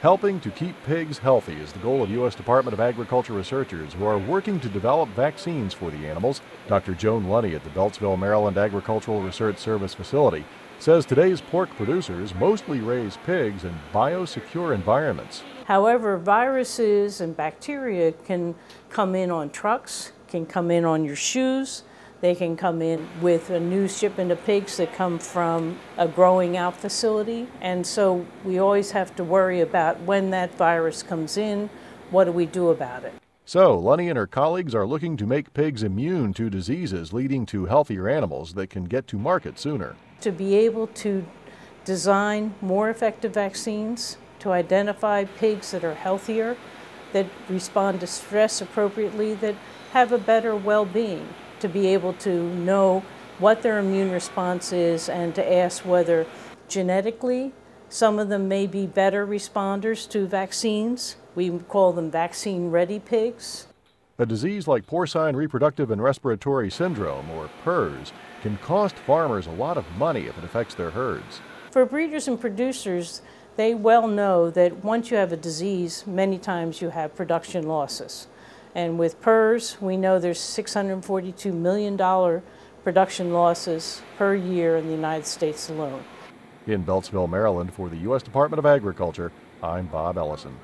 Helping to keep pigs healthy is the goal of U.S. Department of Agriculture researchers who are working to develop vaccines for the animals. Dr. Joan Lunney at the Beltsville, Maryland Agricultural Research Service facility says today's pork producers mostly raise pigs in biosecure environments. However, viruses and bacteria can come in on trucks, can come in on your shoes, they can come in with a new shipment of pigs that come from a growing out facility. And so we always have to worry about when that virus comes in, what do we do about it? So, Lunney and her colleagues are looking to make pigs immune to diseases leading to healthier animals that can get to market sooner. To be able to design more effective vaccines, to identify pigs that are healthier, that respond to stress appropriately, that have a better well being to be able to know what their immune response is and to ask whether genetically some of them may be better responders to vaccines. We call them vaccine ready pigs. A disease like porcine reproductive and respiratory syndrome, or PRRS, can cost farmers a lot of money if it affects their herds. For breeders and producers, they well know that once you have a disease, many times you have production losses. And with PRRS, we know there's $642 million production losses per year in the United States alone. In Beltsville, Maryland, for the U.S. Department of Agriculture, I'm Bob Ellison.